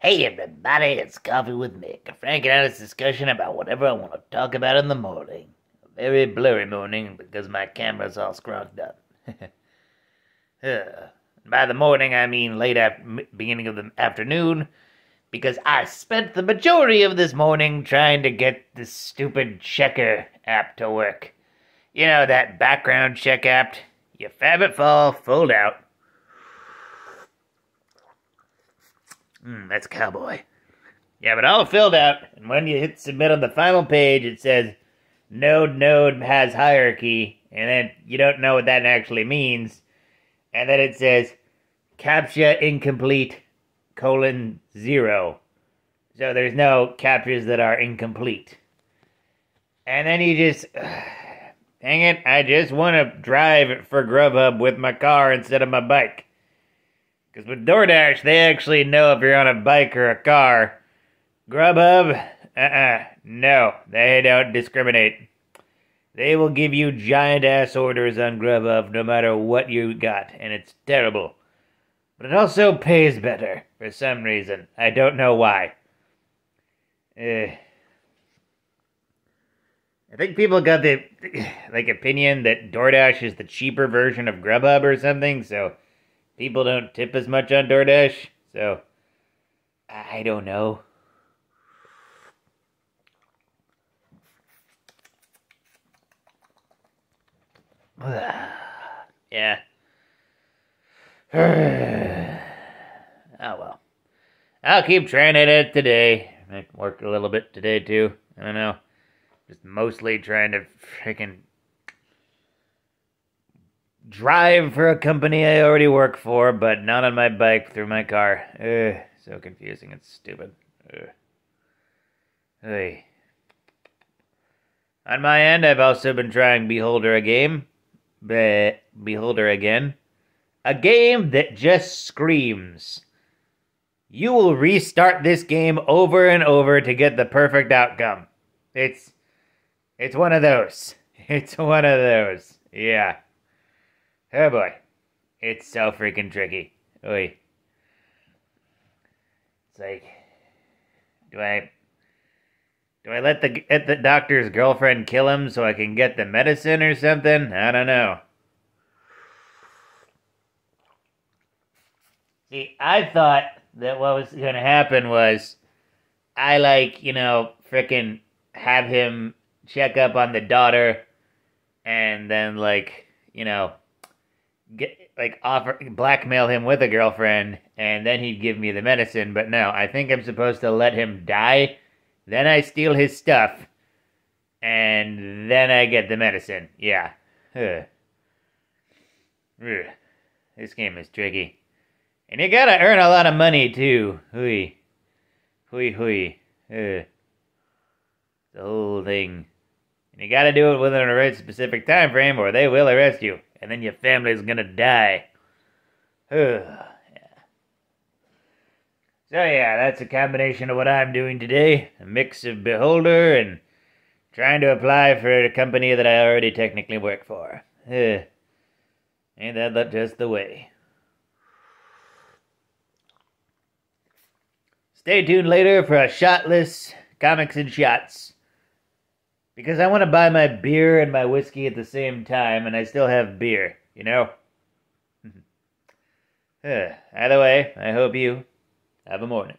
Hey everybody, it's Coffee with Mick, frank and honest discussion about whatever I want to talk about in the morning. A very blurry morning because my camera's all scrunked up. Uh, By the morning, I mean late beginning of the afternoon, because I spent the majority of this morning trying to get this stupid Checkr app to work. You know, that background check app. You fab it fall, fold out. Mm, that's cowboy. Yeah, but all filled out, and when you hit submit on the final page, it says node node has hierarchy, and then you don't know what that actually means, and then it says captcha incomplete colon zero. So there's no captures that are incomplete. And then you just, dang it, I just want to drive for Grubhub with my car instead of my bike. Because with DoorDash, they actually know if you're on a bike or a car. Grubhub, uh uh no, they don't discriminate. They will give you giant ass orders on Grubhub no matter what you got, and it's terrible. But it also pays better for some reason. I don't know why. Eh. I think people got the like opinion that DoorDash is the cheaper version of Grubhub or something, so people don't tip as much on DoorDash. So I don't know. yeah. oh well. I'll keep trying at it today. Might work a little bit today too. I don't know. Just mostly trying to freaking drive for a company I already work for, but not on my bike through my car. Ugh, so confusing and stupid. Ugh. Hey. On my end, I've also been trying Beholder a game. Bleh, Beholder again. A game that just screams. You will restart this game over and over to get the perfect outcome. It's it's one of those. It's one of those. Yeah. Oh boy. It's so freaking tricky. Oi. It's like do I do I let the let the doctor's girlfriend kill him so I can get the medicine or something? I don't know. See, I thought that what was going to happen was I like, you know, freaking have him check up on the daughter and then like, you know, get like offer blackmail him with a girlfriend and then he'd give me the medicine, but no, I think I'm supposed to let him die, then I steal his stuff and then I get the medicine. Yeah. Ugh. Ugh. This game is tricky. And you gotta earn a lot of money too. Hui. Hui hui. The whole thing. And you gotta do it within a very specific time frame or they will arrest you. And then your family's gonna die. yeah. So yeah, that's a combination of what I'm doing today. A mix of Beholder and trying to apply for a company that I already technically work for. Ain't that just the way? Stay tuned later for a shotless comics and shots. Because I want to buy my beer and my whiskey at the same time, and I still have beer, you know? Either way, I hope you have a morning.